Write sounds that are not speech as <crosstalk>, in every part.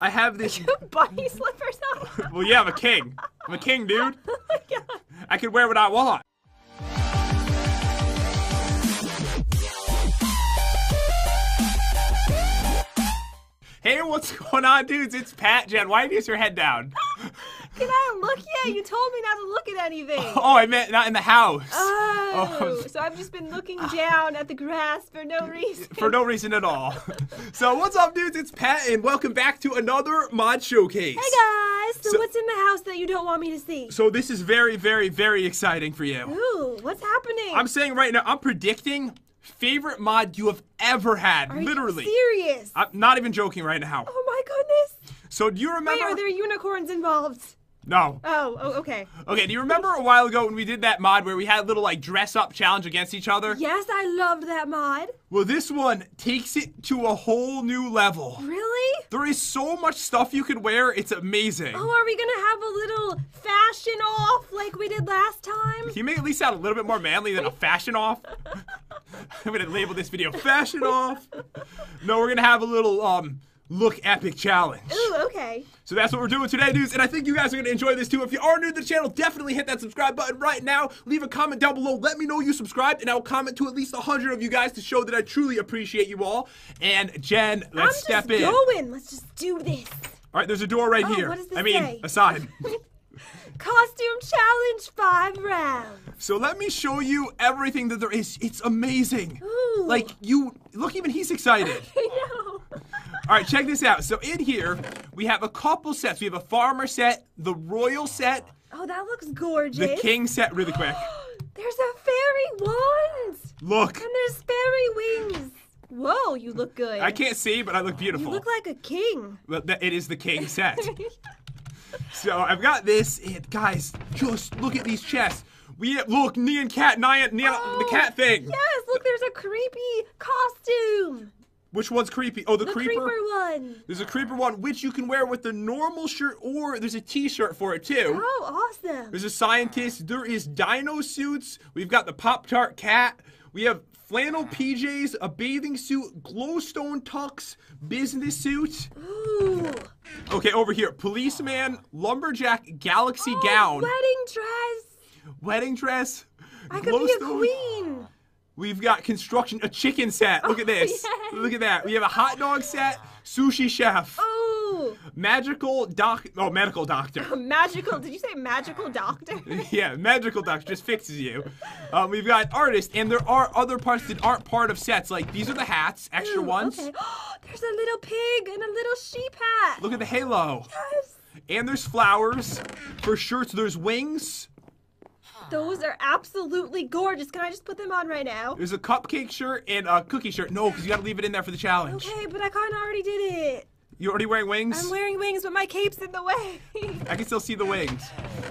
I have this. <laughs> Bunny slippers on. <laughs> well, yeah, I'm a king. I'm a king, dude. <laughs> oh my god. I can wear what I want. Hey, what's going on, dudes? It's Pat Jen. Why is your head down? Can I look yet? You told me not to look at anything. Oh, I meant not in the house. Oh, Oh. so I've just been looking down at the grass for no <laughs> reason. For no reason at all. <laughs> So, what's up, dudes? It's Pat, and welcome back to another mod showcase. Hey guys, so, So- what's in the house that you don't want me to see? So, this is very, very, very exciting for you. Ooh, what's happening? I'm saying right now, I'm predicting favorite mod you have ever had. Are literally. you serious? I'm not even joking right now. oh my goodness. So, do you remember? Wait, remember? are there unicorns involved? No. Oh, oh, okay. Okay, do you remember a while ago when we did that mod where we had a little like dress up challenge against each other? Yes, I loved that mod. Well, this one takes it to a whole new level. Really? There is so much stuff you could wear, it's amazing. Oh, are we gonna have a little fashion off like we did last time? Can you make at least sound a little bit more manly than a fashion off? <laughs> I'm gonna label this video fashion off. No, we're gonna have a little um look epic challenge. Ooh, okay. So that's what we're doing today, dudes, and I think you guys are gonna enjoy this too. If you are new to the channel, definitely hit that subscribe button right now. Leave a comment down below. Let me know you subscribed, and I'll comment to at least hundred of you guys to show that I truly appreciate you all. And Jen, let's I'm step just in. going. Let's just do this. All right, there's a door right Oh, here. what does this I mean, say? a sign. <laughs> Costume challenge five rounds. so let me show you everything that there is. It's amazing. Ooh. Like you, look, even he's excited. <laughs> I know. All right, check this out. So in here, we have a couple sets. We have a farmer set, the royal set, Oh, that looks gorgeous. the king set. Really quick. <gasps> There's a fairy wand. Look, And there's fairy wings. Whoa, you look good. I can't see, but I look beautiful. You look like a king. Well, it is the king set. <laughs> so I've got this, and guys, just look at these chests. We have, look, Nyan cat, Nyan, the Oh, cat thing. Yes, look, there's a creepy costume. Which one's creepy? Oh, the, The creeper. creeper one. There's a creeper one, which you can wear with the normal shirt, or there's a t-shirt for it too. Oh, awesome. There's a scientist. There is dino suits. We've got the Pop Tart cat. We have flannel PJs, a bathing suit, glowstone tux, business suit. Ooh. Okay, over here, policeman, lumberjack, galaxy Oh, gown, Wedding dress. wedding dress. I could be a queen. We've got construction, a chicken set. Look at this. yes. Look at that. We have a hot dog set, sushi chef, Oh, magical doc. Oh, medical doctor. <laughs> magical. Did you say magical doctor? <laughs> yeah, magical doctor just fixes you. Um, we've got artist, and there are other parts that aren't part of sets. Like these are the hats, extra Ooh, ones. Okay. <gasps> there's a little pig and a little sheep hat. Look at the halo. Yes. And there's flowers. For shirts, there's wings. Those are absolutely gorgeous. Can I just put them on right now? There's a cupcake shirt and a cookie shirt. No, because you gotta leave it in there for the challenge. Okay, but I kind of already did it. You're already wearing wings? I'm wearing wings, but my cape's in the way. I can still see the wings.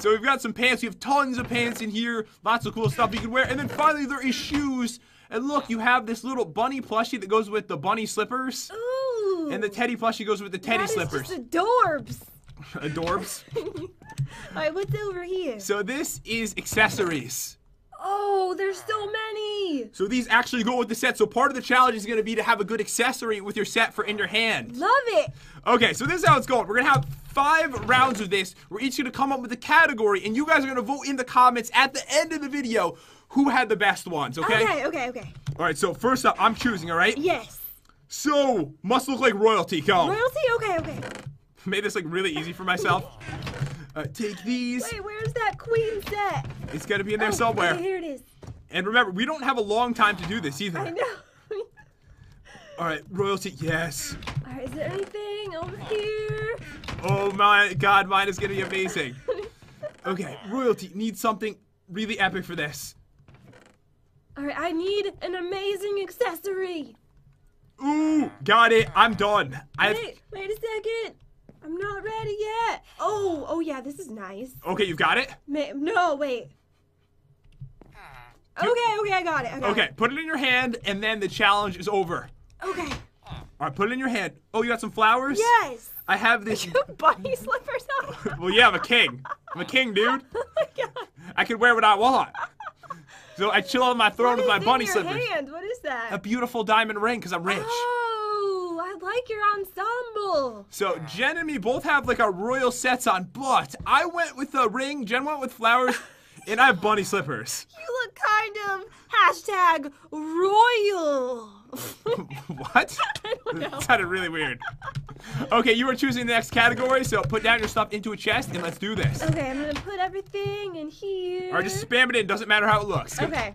So we've got some pants. We have tons of pants in here. Lots of cool stuff you can wear. And then finally there is shoes. And look, you have this little bunny plushie that goes with the bunny slippers. Ooh. And the teddy plushie goes with the teddy that is slippers. just adorbs. <laughs> Adorbs. <laughs> All right, what's over here? So this is accessories. Oh, there's so many. So these actually go with the set. So part of the challenge is going to be to have a good accessory with your set for in your hand. Love it. Okay, so this is how it's going. We're going to have five rounds of this. We're each going to come up with a category, and you guys are going to vote in the comments at the end of the video who had the best ones, okay? Okay, okay, okay. All right, so first up, I'm choosing, all right? Yes. So, must look like royalty, go. Royalty? Okay, okay. <laughs> Made this like really easy for myself. Uh, take these. Wait, where's that queen set? It's gonna be in there Oh, somewhere. Okay, here it is. And remember, we don't have a long time to do this either. I know. <laughs> All right, royalty, yes. All right, is there anything over here? Oh my god, mine is gonna be amazing. <laughs> Okay, royalty needs something really epic for this. All right, I need an amazing accessory. Ooh, got it. I'm done. I Wait, wait a second. I'm not ready yet. Oh, oh yeah, this is nice. okay, you've got it. Ma- no, wait. Okay, okay, I got it. I got Okay, put it in your hand, and then the challenge is over. Okay. All right, put it in your hand. Oh, you got some flowers? Yes. I have this. <laughs> Bunny slippers on. <laughs> well, yeah, I'm a king. I'm a king, dude. <laughs> oh my god. I can wear what I want. So I chill on my throne with my bunny your slippers. hand? What is that? A beautiful diamond ring, because I'm rich. Oh, like your ensemble. So Jen and me both have like our royal sets on, but I went with a ring, Jen went with flowers, <laughs> and I have bunny slippers. You look kind of hashtag royal. <laughs> what? <laughs> That sounded really weird. Okay, you are choosing the next category, so put down your stuff into a chest and let's do this. okay, I'm gonna put everything in here. Or just spam it in, doesn't matter how it looks. Okay.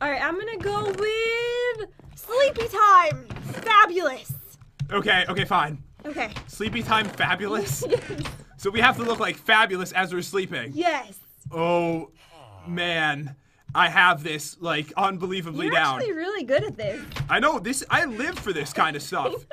All right, I'm gonna go with sleepy time. Fabulous. Okay, okay, fine. Okay. Sleepy time fabulous. <laughs> So we have to look like fabulous as we're sleeping. yes. Oh man. I have this like unbelievably down. You're actually really good at this. I know this I live for this kind of stuff. <laughs>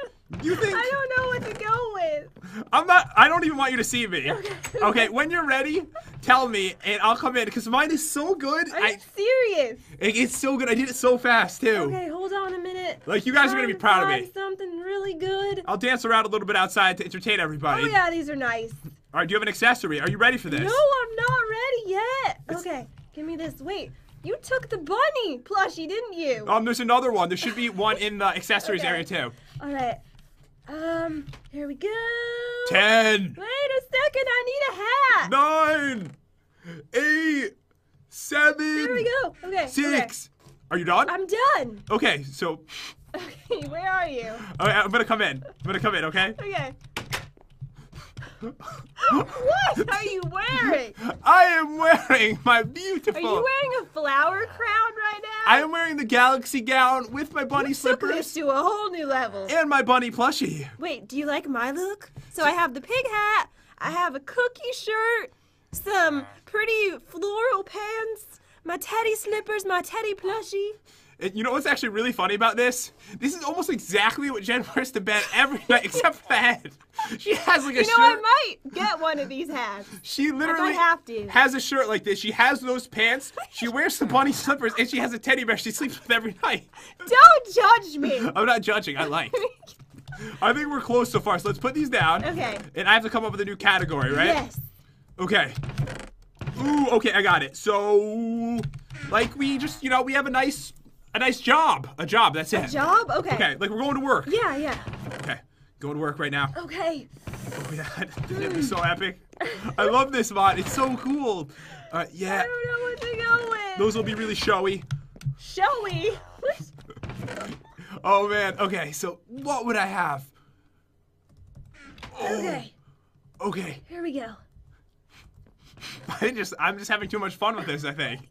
You think I don't know what to go with. I'm not I don't even want you to see me. Okay, okay when you're ready, tell me and I'll come in because mine is so good. Are I you serious? it- it's so good. I did it so fast too. Okay, hold on a minute. Like you guys are gonna be proud of me. Something really good. I'll dance around a little bit outside to entertain everybody. Oh yeah, these are nice. All right, do you have an accessory? Are you ready for this? No, I'm not ready yet. Okay, give me this. Wait, you took the bunny plushie, didn't you? Um, there's another one. There should be one in the accessories Okay. area too. All right. Um, here we go. Ten, Wait a second, I need a hat. nine, eight, seven, There we go. Okay. six. Are you done? I'm done. Okay, so Okay, where are you? okay, I'm gonna come in. I'm gonna come in. Okay. Okay. <gasps> what are you wearing? I am wearing my beautiful. Are you wearing a flower crown right now? I am wearing the galaxy gown with my bunny Took slippers this to a whole new level. and my bunny plushie. Wait, do you like my look? So I have the pig hat, I have a cookie shirt, some pretty floral pants, my teddy slippers, my teddy plushie. And you know what's actually really funny about this? This is almost exactly what Jen wears to bed every <laughs> night, except for the head. She has like a shirt. You know, shirt. I might get one of these hats. She literally has a shirt like this. She has those pants. She wears the bunny slippers, and she has a teddy bear she sleeps with every night. Don't judge me. <laughs> I'm not judging. I like. I think we're close so far. So let's put these down. Okay. And I have to come up with a new category, right? Yes. Okay. Ooh, okay, I got it. So, like, we just, you know, we have a nice, a nice job. A job. That's it. A job? Okay. Okay, like we're going to work. Yeah, yeah. Okay, going to work right now. Okay. Oh god, <laughs> it'd be so epic. I love this mod. It's so cool. Uh, I yeah, don't know what to go with. those will be really showy. Showy? <laughs> Oh man. Okay, so what would I have? Oh, okay. Okay. Here we go. <laughs> I just I'm just having too much fun with this, I think.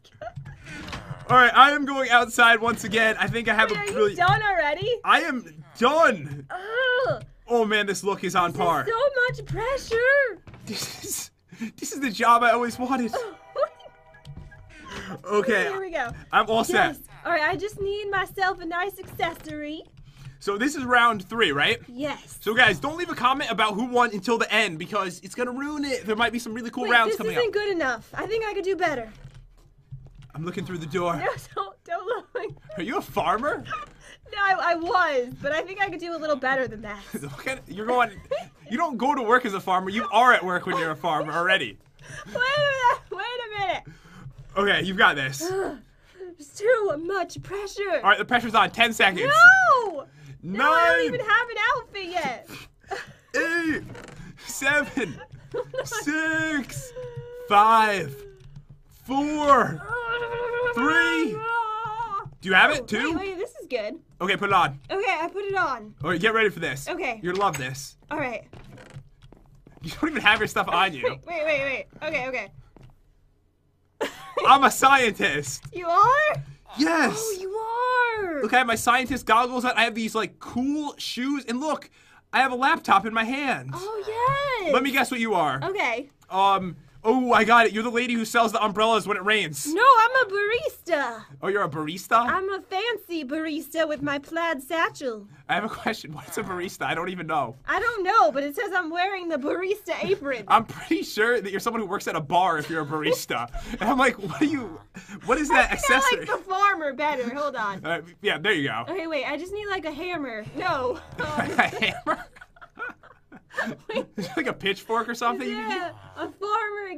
All right, I am going outside once again. I think I have Wait, a are really you done already? I am done. Ugh. Oh man, this look is on par. So much pressure. This is this is the job I always wanted. <laughs> Okay, Here we go. I'm all set. Yes. All right, I just need myself a nice accessory. So this is round 3, right? Yes. So guys, don't leave a comment about who won until the end because it's gonna ruin it. There might be some really cool Wait, rounds coming up. this isn't good enough. I think I could do better. I'm looking through the door. No, don't, don't look. <laughs> Are you a farmer? No, I, I was, but I think I could do a little better than that. <laughs> You're going. You don't go to work as a farmer. You are at work when you're a farmer already. <laughs> Wait a minute. Wait a minute. Okay, you've got this. <sighs> There's too much pressure. All right, the pressure's on. Ten seconds. No. No, I don't even have an outfit yet. <laughs> eight, seven, <laughs> six, five, four. Three. Do you have it? Two. Wait, wait, this is good. Okay, put it on. Okay, I put it on. All right, get ready for this. Okay. You're gonna love this. All right. You don't even have your stuff on <laughs> you. Wait, wait, wait, wait. Okay, okay. I'm a scientist. You are? Yes. Oh, you are. Look, I have my scientist goggles on. I have these like cool shoes, and look, I have a laptop in my hand. Oh, yes. Let me guess what you are. Okay. Um. Oh, I got it. You're the lady who sells the umbrellas when it rains. No, I'm a barista. Oh, you're a barista. I'm a fancy barista with my plaid satchel. I have a question. What is a barista? I don't even know. I don't know, but it says I'm wearing the barista apron. I'm pretty sure that you're someone who works at a bar if you're a barista. <laughs> and I'm like, what are you? What is that I think I accessory? like the farmer better. Hold on. Uh, yeah, there you go. Okay, wait. I just need like a hammer. No. <laughs> Um, a hammer. <laughs> Is it like a pitchfork or something? There a,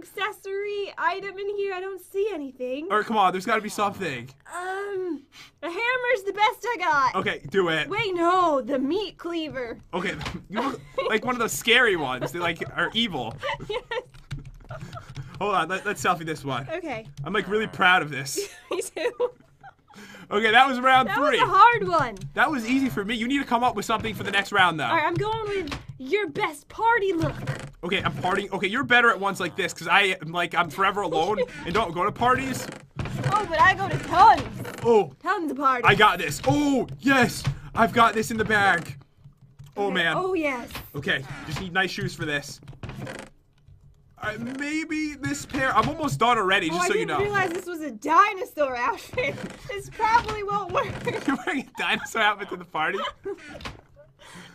accessory item in here? I don't see anything. Or come on, there's got to be something. Um, a hammer's the best I got. Okay, do it. Wait, no, the meat cleaver. Okay, <laughs> you look like one of those scary ones. They like are evil. yes. Hold on, let, let's selfie this one. Okay. I'm like really proud of this. <laughs> Me too. Okay, that was round That three. was a hard one. That was easy for me. You need to come up with something for the next round, though. All right, I'm going with your best party look. Okay, I'm partying. Okay, you're better at ones like this because I am like I'm forever alone and don't go to parties. Oh, but I go to tons, Oh, tons of parties. I got this. Oh, yes, I've got this in the bag. Oh Okay, man. Oh yes. Okay, just need nice shoes for this. Uh, maybe this pair. I'm almost done already, just oh, so you didn't know. realize this was a dinosaur outfit. <laughs> this probably won't work. <laughs> You're wearing a dinosaur outfit to the party. <laughs>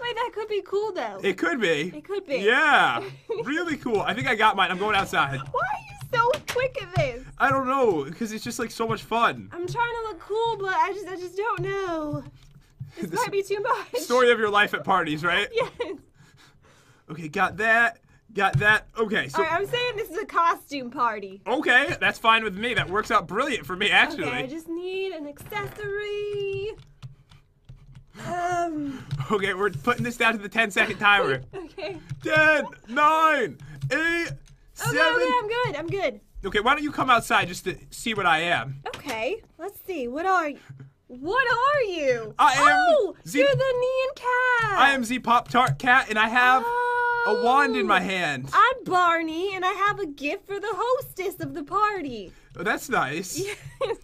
Wait, that could be cool though. It could be. It could be. Yeah, <laughs> really cool. I think I got mine. I'm going outside. Why are you so quick at this? I don't know, because it's just like so much fun. I'm trying to look cool, but I just I just don't know. This The might be too much. Story of your life at parties, right? <laughs> Yes. Okay, got that. Got that. Okay, so Alright, I'm saying this is a costume party. okay, that's fine with me. That works out brilliant for me, actually. Okay, I just need an accessory. Um. <laughs> Okay, we're putting this down to the 10 second timer. <laughs> Okay. 10, 9, 8, 7. Okay, okay, I'm good. I'm good. Okay, why don't you come outside just to see what I am? Okay, let's see. What are you? What are you? I am Oh, Z- you're the Nyan Cat. I am Z Pop Tart Cat, and I have a wand in my Oh. hand. I'm Barney, and I have a gift for the hostess of the party. Oh, that's nice. <laughs> Yes,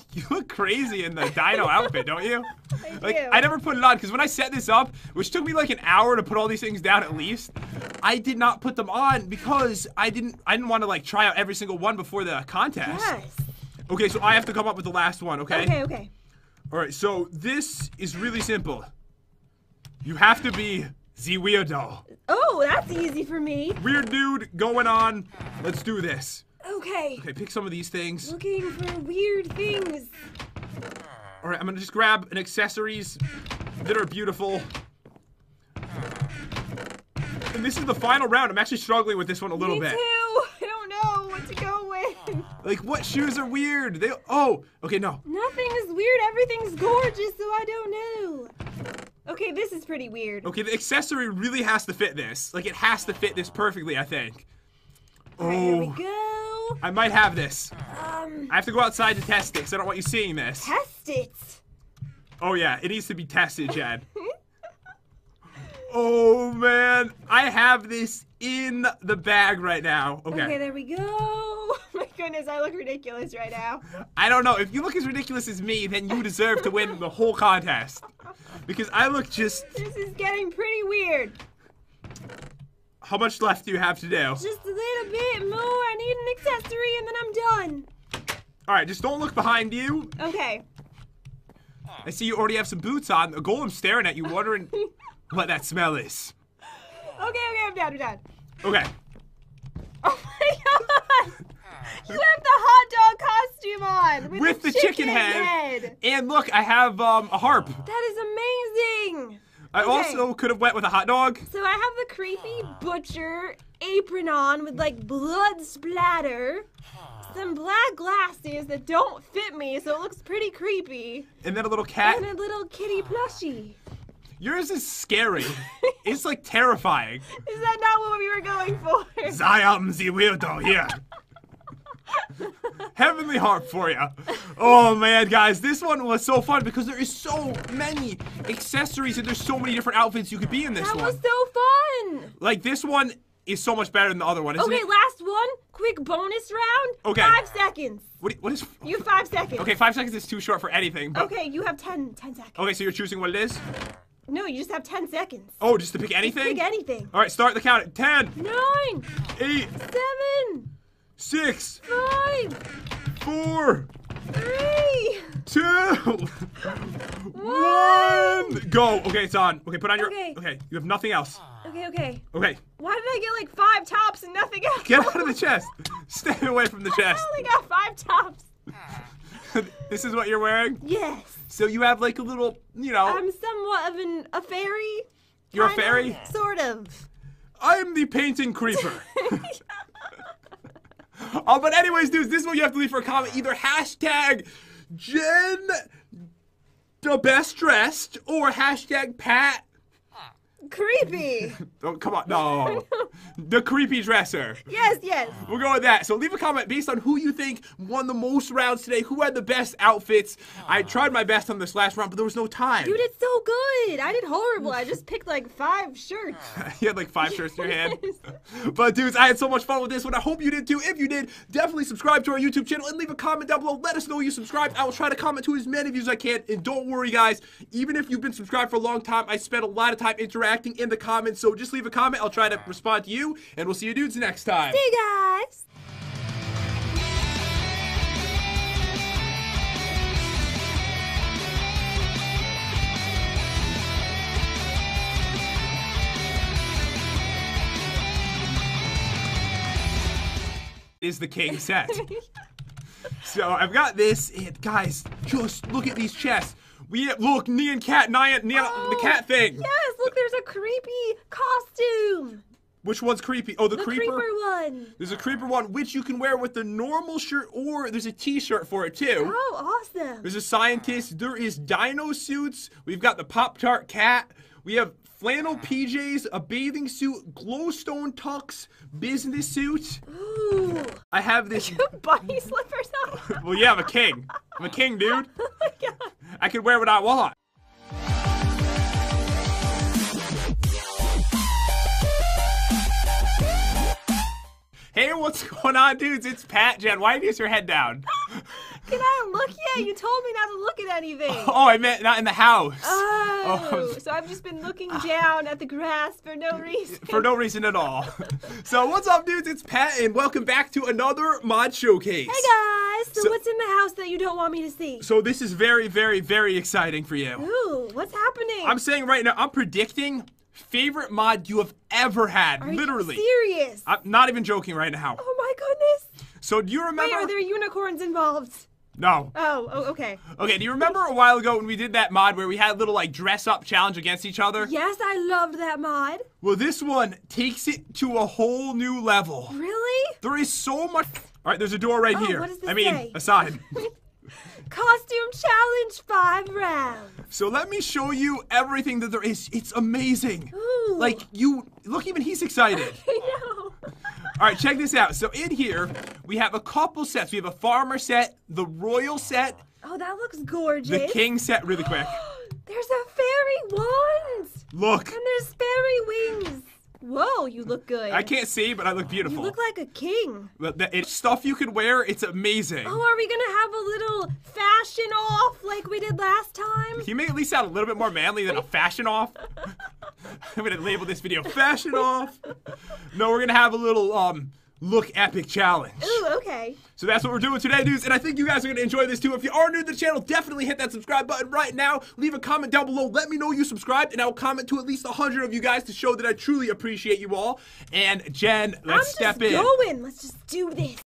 <laughs> You look crazy in the dino outfit, don't you? <laughs> I Like do. I never put it on because when I set this up, which took me like an hour to put all these things down at least, I did not put them on because I didn't I didn't want to like try out every single one before the contest. Yes. Okay, so I have to come up with the last one, okay? Okay, okay. All right, so this is really simple. You have to be the weirdo. Oh, that's easy for me. Weird dude going on. Let's do this. Okay. Okay, pick some of these things. Looking for weird things. All right, I'm gonna just grab an accessories that are beautiful. And this is the final round. I'm actually struggling with this one a little me bit. too. <laughs> I don't know what to go with. Like, what shoes are weird? They oh, okay, no. Nothing is weird. Everything's gorgeous, so I don't know. Okay, this is pretty weird. Okay, the accessory really has to fit this. Like, it has to fit this perfectly. I think. Right, here we Oh, I might have this. Um, I have to go outside to test it because I don't want you seeing this. test it. Oh yeah, it needs to be tested, Chad. <laughs> oh man, I have this in the bag right now. Okay. Okay, there we go. Oh <laughs> my goodness, I look ridiculous right now. I don't know. If you look as ridiculous as me, then you deserve to win the whole contest. <laughs> Because I look just. This is getting pretty weird. How much left do you have to do? Just a little bit more. I need an accessory and then I'm done. All right, just don't look behind you. Okay. I see you already have some boots on. A golem's staring at you, wondering <laughs> what that smell is. Okay, okay, I'm done, I'm done. Okay. Oh my god! You have the hot dog costume on with, With the, the chicken head. head. And look, I have um, a harp. That is amazing. I Okay. also could have went with a hot dog. So I have the creepy butcher apron on with like blood splatter, some black glasses that don't fit me, so it looks pretty creepy, And then a little cat. and a little kitty plushie. Yours is scary. <laughs> it's like terrifying. Is that not what we were going for? I am the weirdo here. Heavenly Harp for you. Oh man, guys, this one was so fun because there is so many accessories and there's so many different outfits you could be in this that one. That was so fun. Like this one is so much better than the other one, okay, it? last one. Quick bonus round. Okay. Five seconds. What, what is... You five seconds. Okay, five seconds is too short for anything. But... Okay, you have ten, ten seconds. Okay, so you're choosing what it is? No, you just have 10 seconds. Oh, just to pick anything? Just pick anything. All right, start the count at 10. 9. 8. 7. 6. 5. Four, three, two, one. Two. One. Go. Okay, it's on. Okay, put on your. Okay. okay, you have nothing else. Okay, okay. Okay. Why did I get like five tops and nothing else? Get out of the chest. Stay away from the <laughs> chest. I only got five tops. <laughs> this is what you're wearing? Yes. So you have like a little, you know. I'm somewhat of an a fairy. You're a fairy? Of, sort of. I'm the painting creeper. <laughs> <laughs> oh, but anyways, dudes, this is what you have to leave for a comment. Either hashtag Jen the best dressed or hashtag Pat. Creepy. <laughs> Oh, come on, no. <laughs> the creepy dresser. yes, yes. We'll go with that. So leave a comment based on who you think won the most rounds today, who had the best outfits. I tried my best on this last round, but there was no time. You did so good. I did horrible. I just picked like five shirts. <laughs> you had like five shirts in your hand. But dudes, I had so much fun with this one. I hope you did too. If you did, definitely subscribe to our YouTube channel and leave a comment down below. Let us know you subscribed. I will try to comment to as many of you as I can. And don't worry, guys. Even if you've been subscribed for a long time, I spent a lot of time interacting in the comments. So just leave a comment. I'll try to respond to you. And we'll see you dudes next time. Hey guys. Is the king set? <laughs> so I've got this. And guys, just look at these chests. We look, Nyan cat, Nyan, Nyan, the oh, cat thing. Yes, look, there's a creepy costume. Which one's creepy? Oh, the, The creeper. creeper one. There's a creeper one, which you can wear with the normal shirt, or there's a t-shirt for it too. Oh, awesome. There's a scientist. There is dino suits. We've got the Pop Tart cat. We have flannel PJs, a bathing suit, glowstone tux, business suit. Ooh. I have this. <laughs> Bunny slippers on. <laughs> well, yeah, I'm a king. I'm a king, dude. <laughs> oh my god. I can wear what I want. Hey, what's going on, dudes? It's Pat Jen. Why is your head down? Can I look yet? You told me not to look at anything. <laughs> Oh, I meant not in the house. Oh, oh. so I've just been looking ah. down at the grass for no reason. for no reason at all. <laughs> so what's up, dudes? It's Pat, and welcome back to another mod showcase. Hey guys, so, So- what's in the house that you don't want me to see? So this is very, very, very exciting for you. Ooh, what's happening? I'm saying right now, I'm predicting favorite mod you have ever had. Are literally. you serious? I'm not even joking right now. oh my goodness. So do you remember? Wait, are there unicorns involved? No. Oh, oh, okay. Okay, do you remember a while ago when we did that mod where we had a little like dress up challenge against each other? Yes, I loved that mod. Well, this one takes it to a whole new level. Really? There is so much. All right, there's a door right Oh, here. what does this I mean, say? a sign. <laughs> Costume challenge five rounds. So let me show you everything that there is. It's amazing. Ooh. Like you look, even he's excited. <laughs> I know. All right, check this out. So in here we have a couple sets. We have a farmer set, the royal set, Oh, that looks gorgeous. the king set. Really quick. <gasps> There's a fairy wand. Look, And there's fairy wings. Whoa, you look good. I can't see, but I look beautiful. You look like a king. But the- It's stuff you can wear. It's amazing. Oh, are we gonna have a little fashion off like we did last time? Can you make at least sound a little bit more manly than a <laughs> fashion off? <laughs> I'm gonna label this video fashion off. No, we're gonna have a little um look epic challenge. Ooh, okay. So that's what we're doing today, dudes, and I think you guys are gonna enjoy this too. If you are new to the channel, definitely hit that subscribe button right now. Leave a comment down below. Let me know you subscribed, and I'll comment to at least hundred of you guys to show that I truly appreciate you all. And Jen, let's I'm step just in. going. Let's just do this.